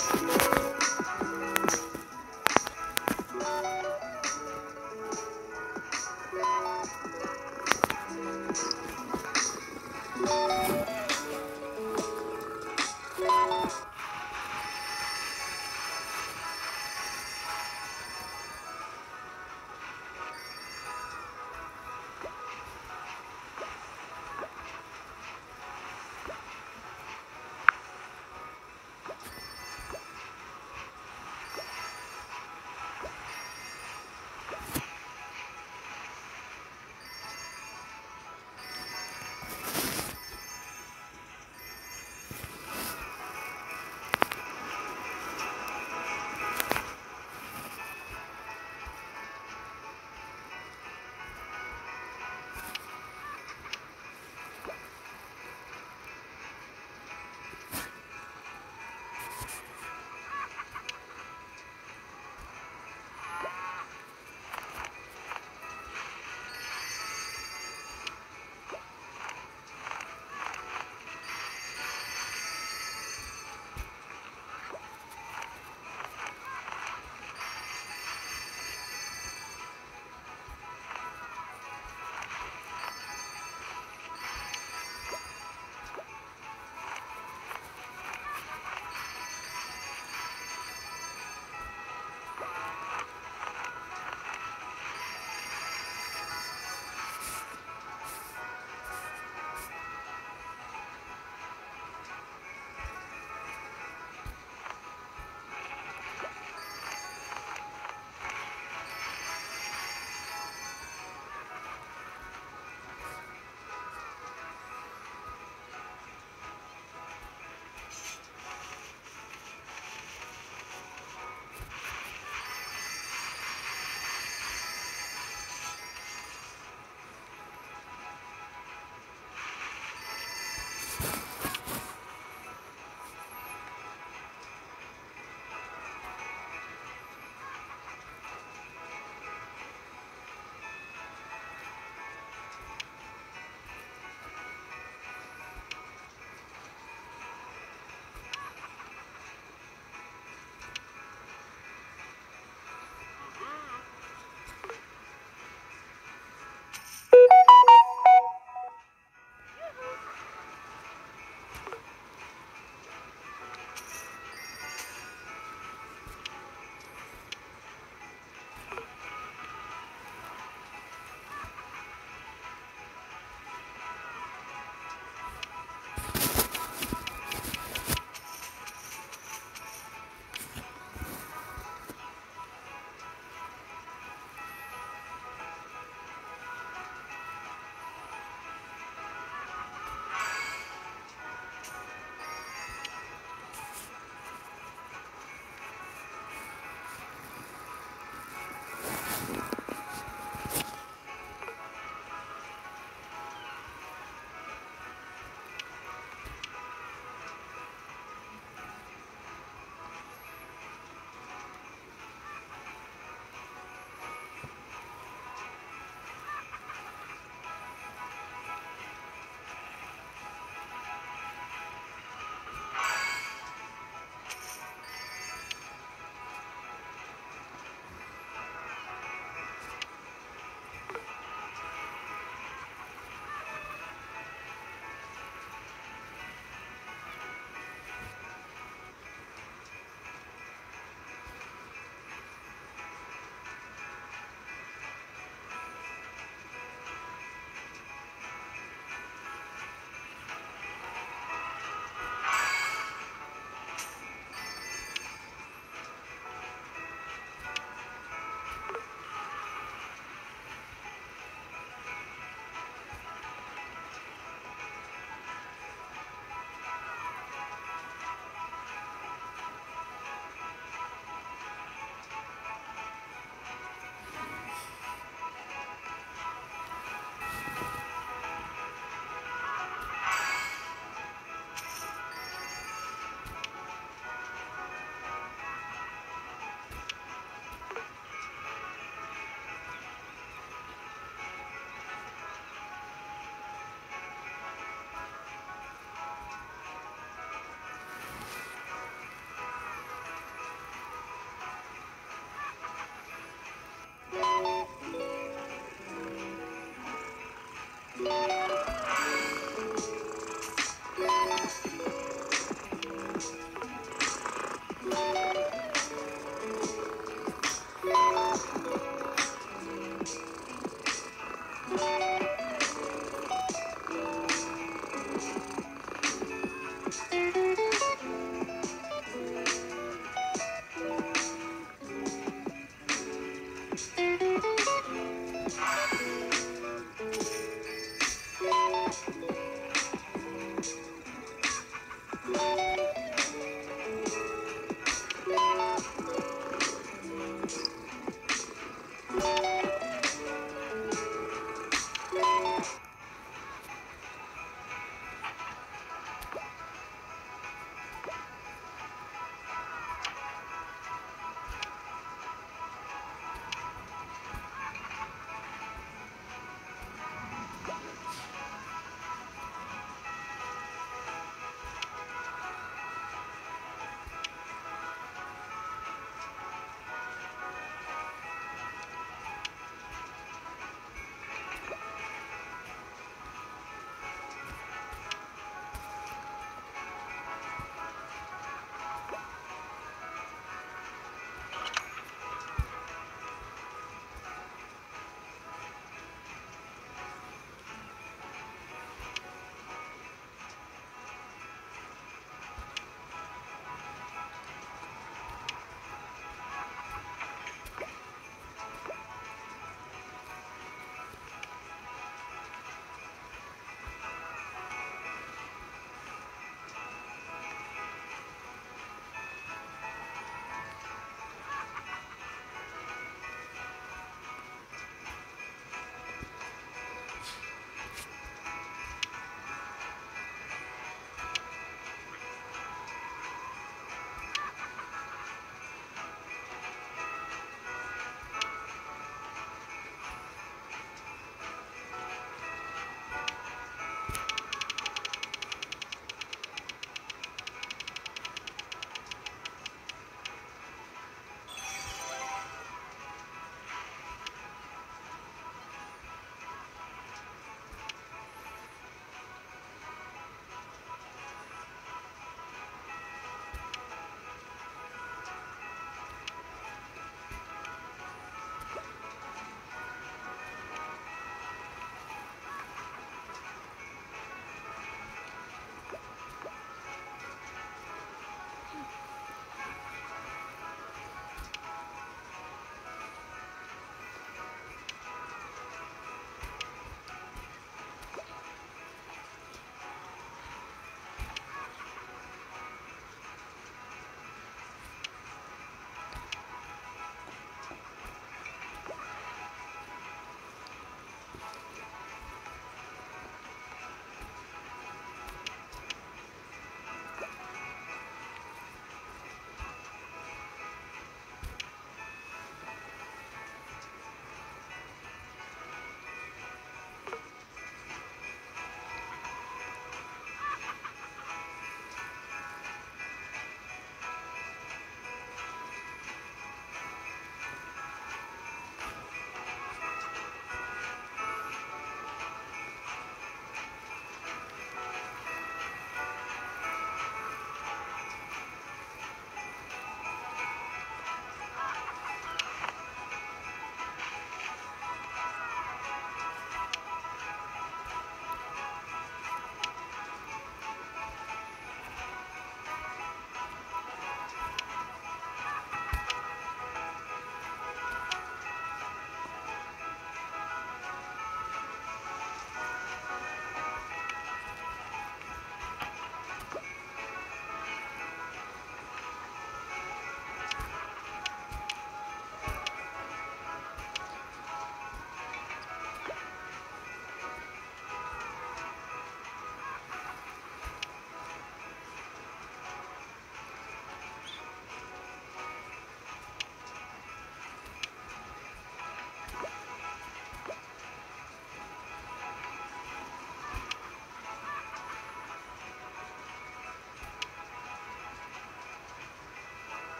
Thank you.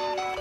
Thank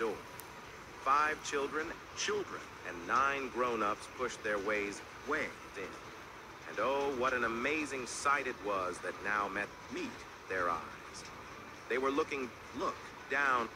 door. Five children, children, and nine grown-ups pushed their ways way in. And oh, what an amazing sight it was that now met meet their eyes. They were looking, look, down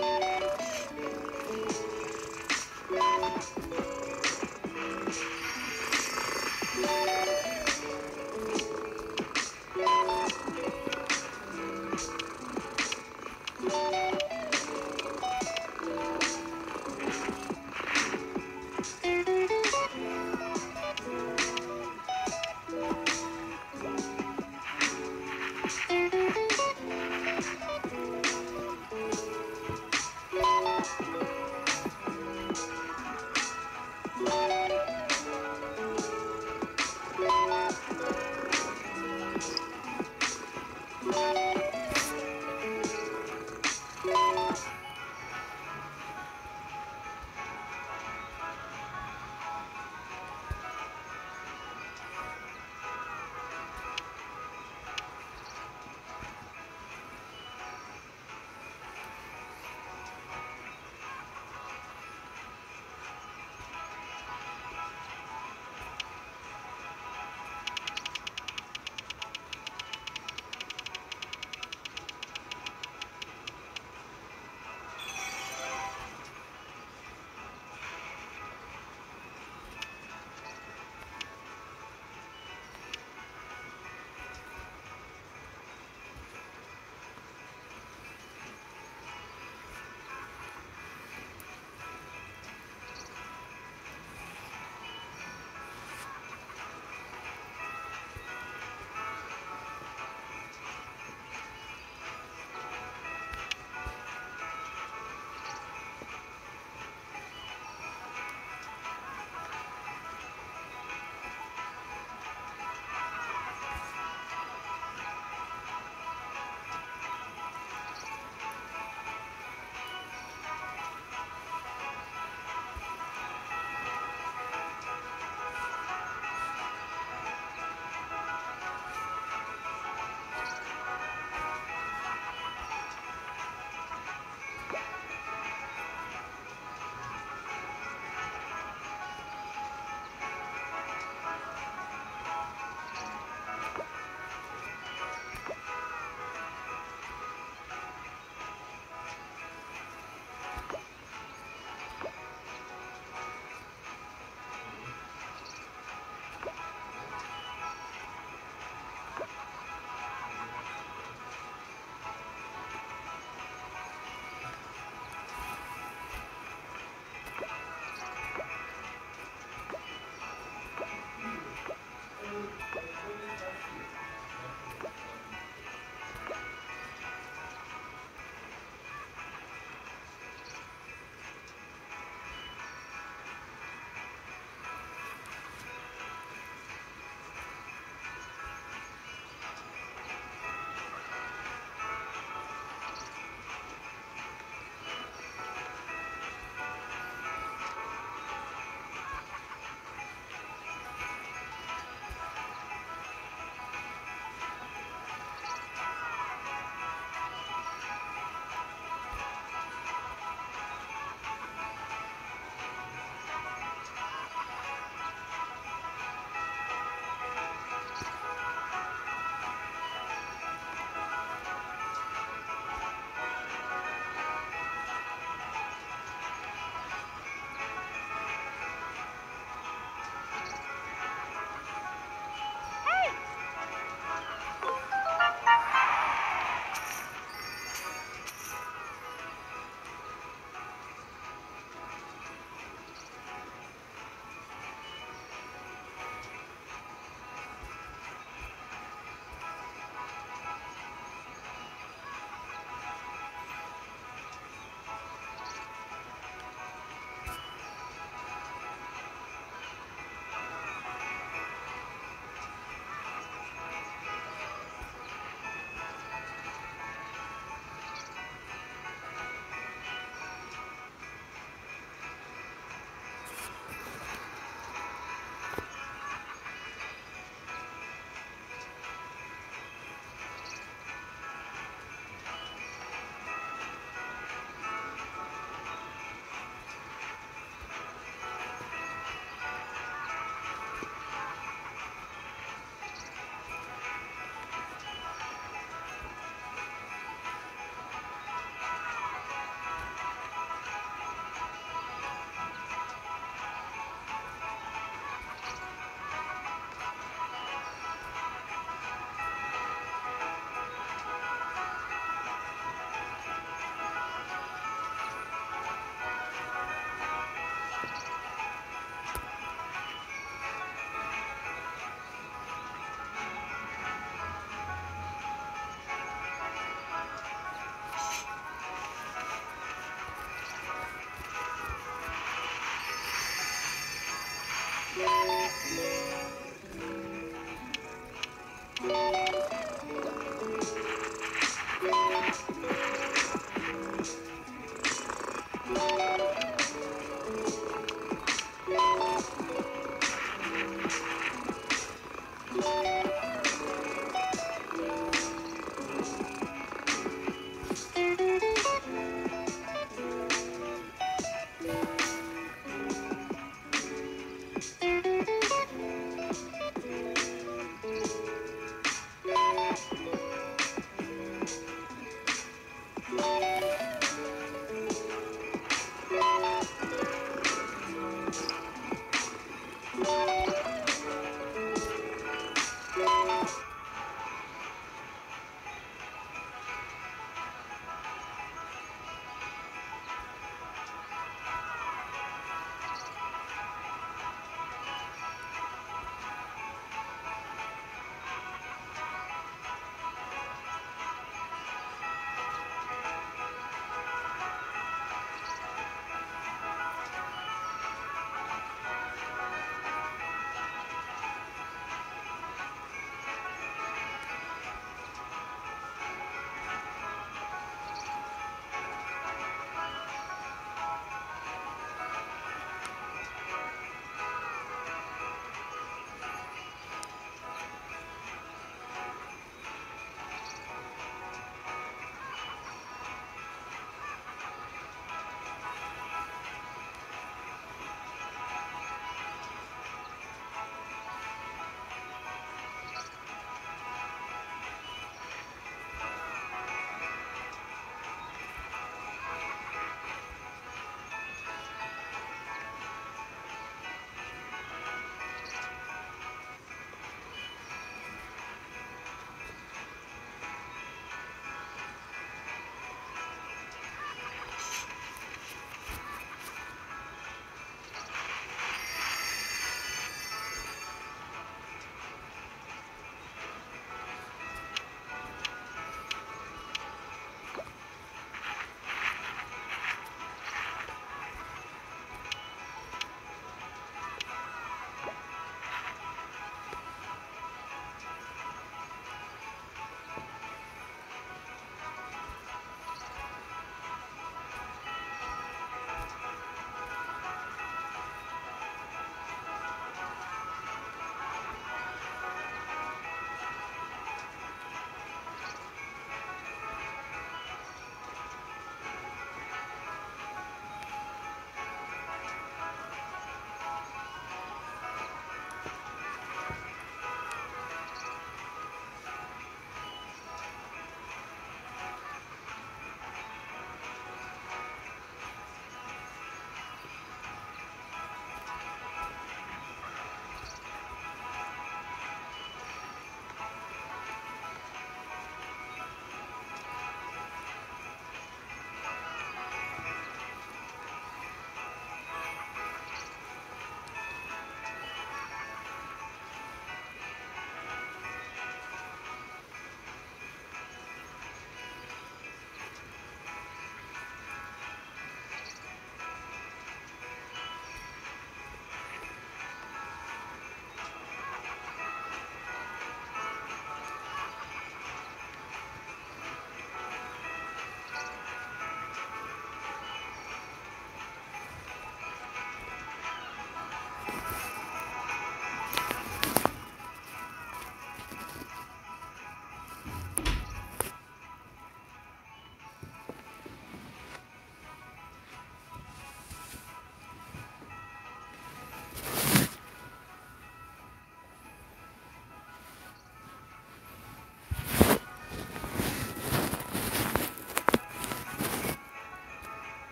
Thank you.